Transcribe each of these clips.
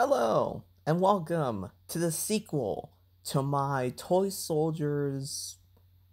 Hello, and welcome to the sequel to my Toy Soldiers,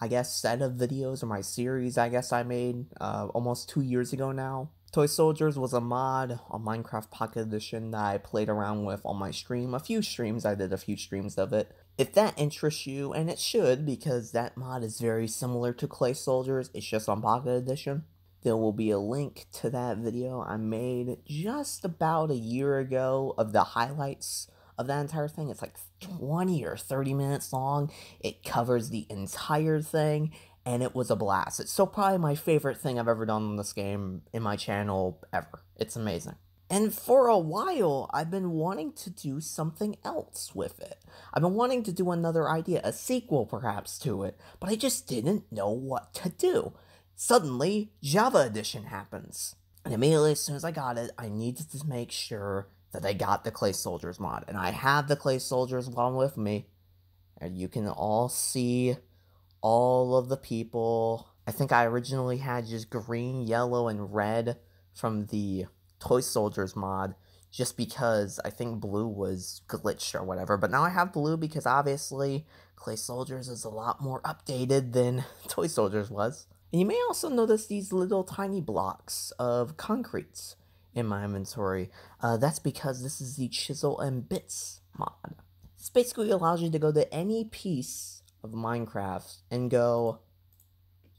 I guess, set of videos or my series, I guess I made uh, almost two years ago now. Toy Soldiers was a mod on Minecraft Pocket Edition that I played around with on my stream. A few streams, I did a few streams of it. If that interests you, and it should, because that mod is very similar to Clay Soldiers, it's just on Pocket Edition. There will be a link to that video I made just about a year ago of the highlights of that entire thing. It's like 20 or 30 minutes long. It covers the entire thing, and it was a blast. It's still probably my favorite thing I've ever done on this game in my channel ever. It's amazing. And for a while, I've been wanting to do something else with it. I've been wanting to do another idea, a sequel perhaps to it, but I just didn't know what to do. Suddenly, Java Edition happens. And immediately, as soon as I got it, I needed to make sure that I got the Clay Soldiers mod. And I have the Clay Soldiers one with me. And you can all see all of the people. I think I originally had just green, yellow, and red from the Toy Soldiers mod just because I think blue was glitched or whatever. But now I have blue because obviously Clay Soldiers is a lot more updated than Toy Soldiers was. And you may also notice these little tiny blocks of concrete in my inventory. Uh, that's because this is the Chisel and Bits mod. This basically allows you to go to any piece of Minecraft and go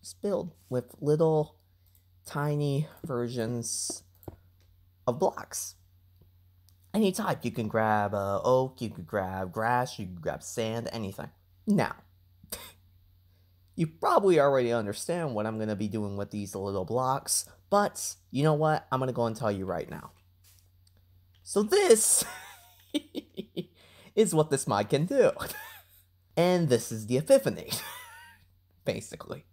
just build with little tiny versions of blocks. Any type. You can grab uh, oak, you could grab grass, you can grab sand, anything. Now, you probably already understand what I'm going to be doing with these little blocks, but you know what? I'm going to go and tell you right now. So this is what this mod can do. and this is the epiphany, basically.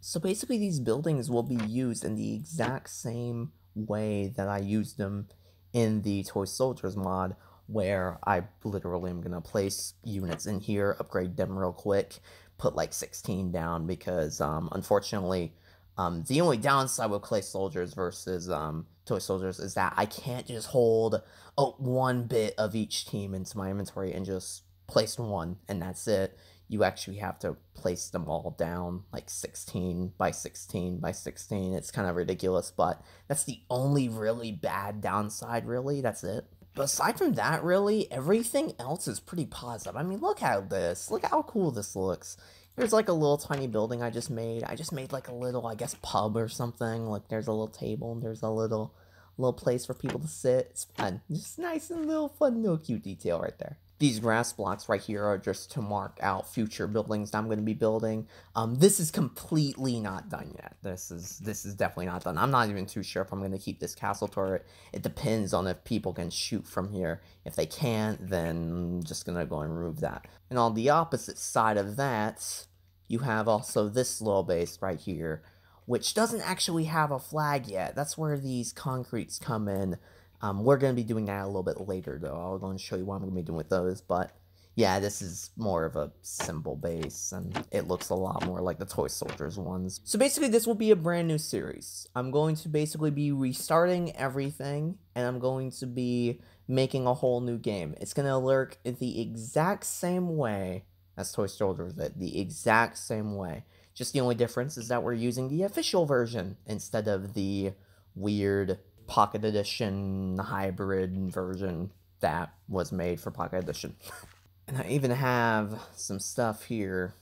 So basically these buildings will be used in the exact same way that I used them in the Toy Soldiers mod, where I literally am going to place units in here, upgrade them real quick, put like 16 down because um, unfortunately, um, the only downside with Clay Soldiers versus um, Toy Soldiers is that I can't just hold oh, one bit of each team into my inventory and just place one and that's it. You actually have to place them all down like 16 by 16 by 16. It's kind of ridiculous, but that's the only really bad downside, really. That's it. But aside from that, really, everything else is pretty positive. I mean, look at this. Look how cool this looks. Here's like a little tiny building I just made. I just made like a little, I guess, pub or something. Like there's a little table and there's a little little place for people to sit. It's fun. Just nice and little fun, little cute detail right there. These grass blocks right here are just to mark out future buildings that I'm going to be building. Um, this is completely not done yet. This is this is definitely not done. I'm not even too sure if I'm going to keep this castle turret. It depends on if people can shoot from here. If they can't, then I'm just going to go and remove that. And on the opposite side of that, you have also this little base right here, which doesn't actually have a flag yet. That's where these concretes come in. Um, we're going to be doing that a little bit later, though. I'll go and show you what I'm going to be doing with those. But yeah, this is more of a simple base, and it looks a lot more like the Toy Soldiers ones. So basically, this will be a brand new series. I'm going to basically be restarting everything, and I'm going to be making a whole new game. It's going to in the exact same way as Toy Soldiers, it. the exact same way. Just the only difference is that we're using the official version instead of the weird Pocket Edition hybrid version that was made for Pocket Edition. and I even have some stuff here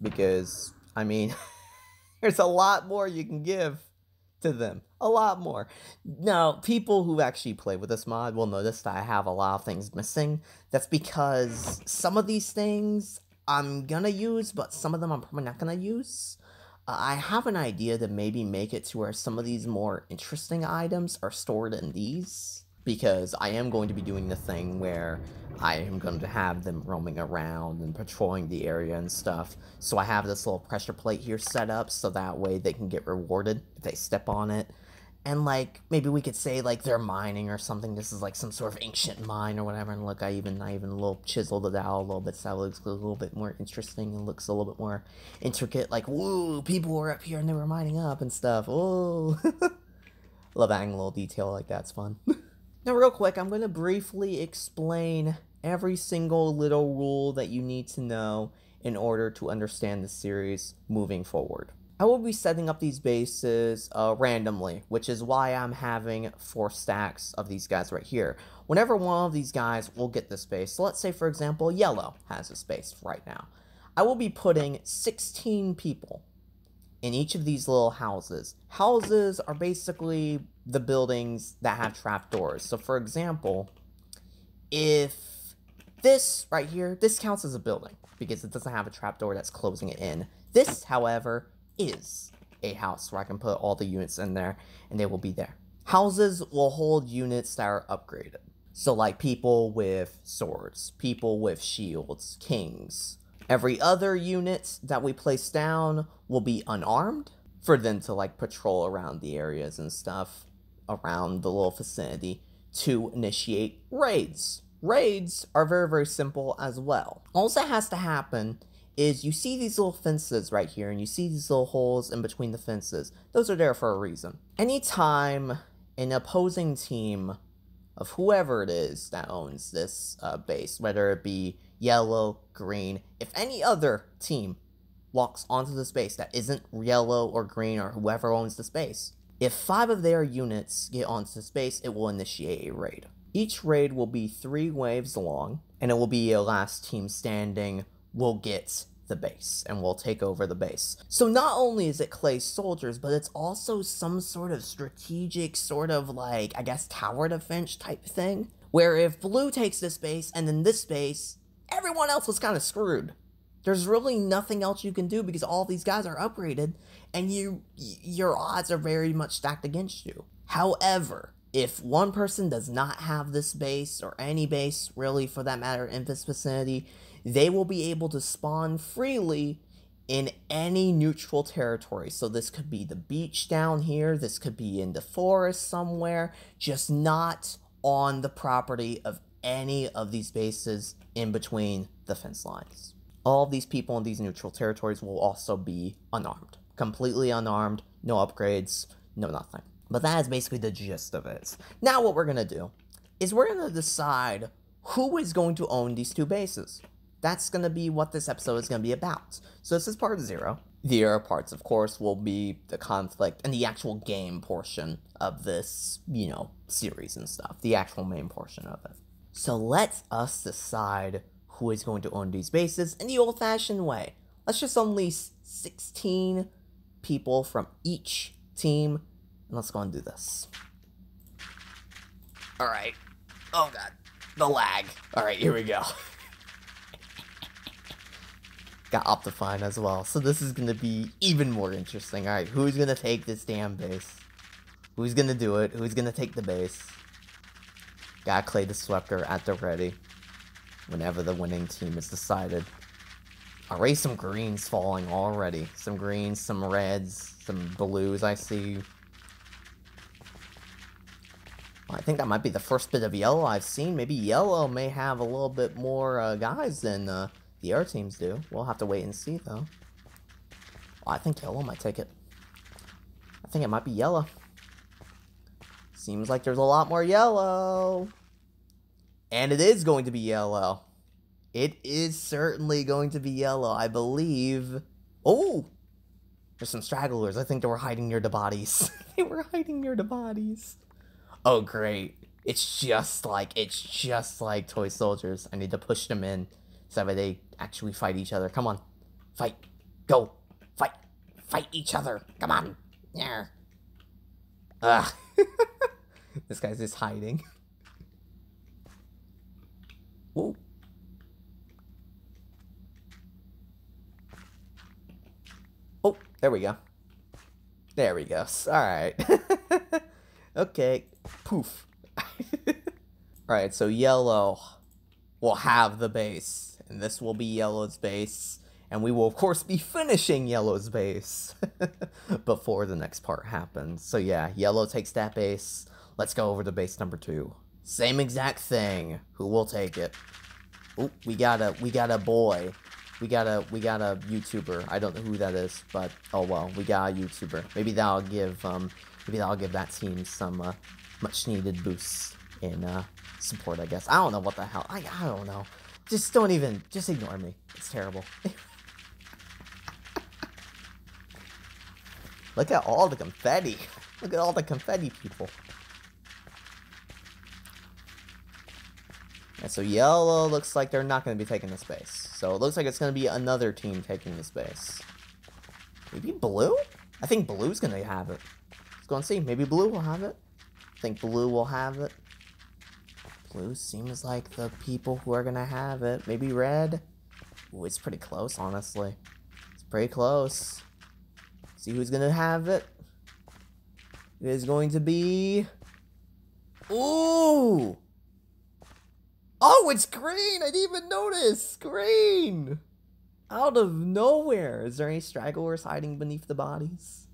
because, I mean, there's a lot more you can give to them. A lot more. Now, people who actually play with this mod will notice that I have a lot of things missing. That's because some of these things I'm gonna use, but some of them I'm probably not gonna use. I have an idea to maybe make it to where some of these more interesting items are stored in these. Because I am going to be doing the thing where I am going to have them roaming around and patrolling the area and stuff. So I have this little pressure plate here set up so that way they can get rewarded if they step on it and like maybe we could say like they're mining or something. This is like some sort of ancient mine or whatever. And look, I even I even little chiseled it out a little bit so it looks a little bit more interesting and looks a little bit more intricate. Like whoa, people were up here and they were mining up and stuff. Whoa, oh. love adding a little detail like that's fun. Now, real quick, I'm to briefly explain every single little rule that you need to know in order to understand the series moving forward. I will be setting up these bases uh, randomly, which is why I'm having four stacks of these guys right here. Whenever one of these guys will get this base, so let's say for example yellow has a space right now, I will be putting 16 people in each of these little houses. Houses are basically the buildings that have trapdoors. So for example, if this right here, this counts as a building because it doesn't have a trapdoor that's closing it in. This, however, is a house where I can put all the units in there and they will be there. Houses will hold units that are upgraded. So like people with swords, people with shields, kings. Every other unit that we place down will be unarmed for them to like patrol around the areas and stuff around the little vicinity to initiate raids. Raids are very, very simple as well. All that has to happen is you see these little fences right here and you see these little holes in between the fences. Those are there for a reason. Anytime an opposing team of whoever it is that owns this uh, base, whether it be yellow, green, if any other team walks onto the space that isn't yellow or green or whoever owns the space, if five of their units get onto the space, it will initiate a raid. Each raid will be three waves long, and it will be a last team standing will get the base and will take over the base. So not only is it clay soldiers, but it's also some sort of strategic sort of like, I guess, tower defense type thing. Where if blue takes this base and then this base, everyone else was kind of screwed. There's really nothing else you can do because all these guys are upgraded and you your odds are very much stacked against you. However, if one person does not have this base or any base really for that matter in this vicinity, they will be able to spawn freely in any neutral territory. So this could be the beach down here, this could be in the forest somewhere, just not on the property of any of these bases in between the fence lines. All of these people in these neutral territories will also be unarmed. Completely unarmed, no upgrades, no nothing. But that is basically the gist of it. Now what we're going to do is we're going to decide who is going to own these two bases that's going to be what this episode is going to be about. So this is part zero. The other parts, of course, will be the conflict and the actual game portion of this, you know, series and stuff. The actual main portion of it. So let us decide who is going to own these bases in the old-fashioned way. Let's just unleash 16 people from each team, and let's go and do this. Alright. Oh god. The lag. Alright, here we go. got Optifine as well. So this is going to be even more interesting. Alright, who's going to take this damn base? Who's going to do it? Who's going to take the base? Got Clay Disruptor at the ready. Whenever the winning team is decided. Already some greens falling already. Some greens, some reds, some blues I see. I think that might be the first bit of yellow I've seen. Maybe yellow may have a little bit more uh, guys than... Uh, the other teams do. We'll have to wait and see, though. I think yellow might take it. I think it might be yellow. Seems like there's a lot more yellow. And it is going to be yellow. It is certainly going to be yellow, I believe. Oh! There's some stragglers. I think they were hiding near the bodies. they were hiding near the bodies. Oh, great. It's just like, it's just like toy soldiers. I need to push them in so that they actually fight each other. Come on. Fight. Go. Fight. Fight each other. Come on. Yeah. Ugh. this guy's just hiding. Whoa. Oh, there we go. There we go. Alright. okay. Poof. Alright, so yellow will have the base and this will be Yellow's base, and we will of course be finishing Yellow's base before the next part happens. So yeah, Yellow takes that base, let's go over to base number two. Same exact thing, who will take it? Oh, we got a, we got a boy. We got a, we got a YouTuber. I don't know who that is, but oh well, we got a YouTuber. Maybe that'll give, um, maybe that'll give that team some, uh, much needed boost. in uh, support, I guess. I don't know what the hell. I, I don't know. Just don't even, just ignore me. It's terrible. Look at all the confetti. Look at all the confetti people. And so yellow looks like they're not going to be taking the space. So it looks like it's going to be another team taking the space. Maybe blue? I think blue's going to have it. Let's go and see. Maybe blue will have it. I think blue will have it. Blue seems like the people who are to have it. Maybe red? Ooh, it's pretty close, honestly. It's pretty close. See who's to have it. It is going to be... Ooh! Oh, it's green! I didn't even notice! Green! Out of nowhere! Is there any stragglers hiding beneath the bodies?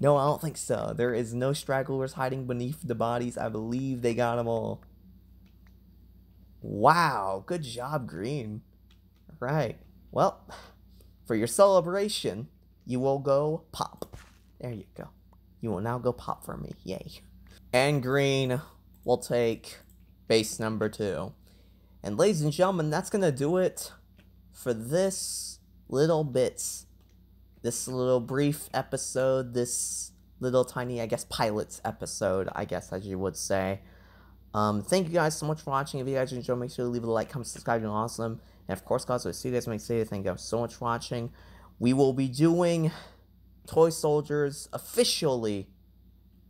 No, I don't think so. There is no stragglers hiding beneath the bodies. I believe they got them all. Wow, good job, Green. Right. Well, for your celebration, you will go pop. There you go. You will now go pop for me. Yay. And Green will take base number two. And ladies and gentlemen, that's going to do it for this little bits, this little brief episode, this little tiny, I guess, pilots episode, I guess, as you would say. Um, thank you guys so much for watching. If you guys enjoyed, make sure to leave a like, comment, subscribe, and awesome. And of course, guys, I'll see you guys next video. Thank you guys so much for watching. We will be doing Toy Soldiers officially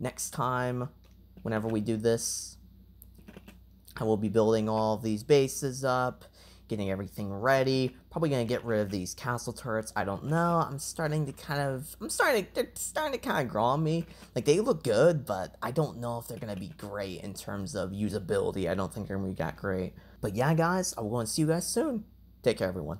next time, whenever we do this. I will be building all these bases up, getting everything ready. Probably gonna get rid of these castle turrets. I don't know. I'm starting to kind of, I'm starting, they're starting to kind of grow on me. Like they look good, but I don't know if they're gonna be great in terms of usability. I don't think they're gonna be that great. But yeah, guys, I will go see you guys soon. Take care, everyone.